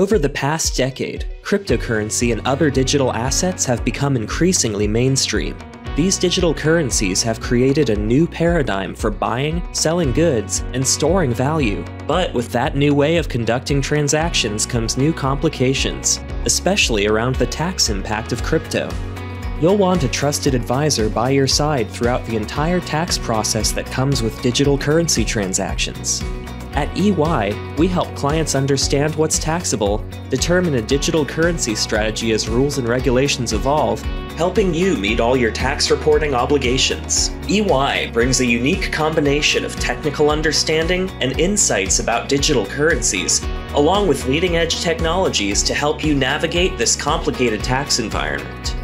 Over the past decade, cryptocurrency and other digital assets have become increasingly mainstream. These digital currencies have created a new paradigm for buying, selling goods, and storing value. But with that new way of conducting transactions comes new complications, especially around the tax impact of crypto. You'll want a trusted advisor by your side throughout the entire tax process that comes with digital currency transactions. At EY, we help clients understand what's taxable, determine a digital currency strategy as rules and regulations evolve, helping you meet all your tax reporting obligations. EY brings a unique combination of technical understanding and insights about digital currencies, along with leading edge technologies to help you navigate this complicated tax environment.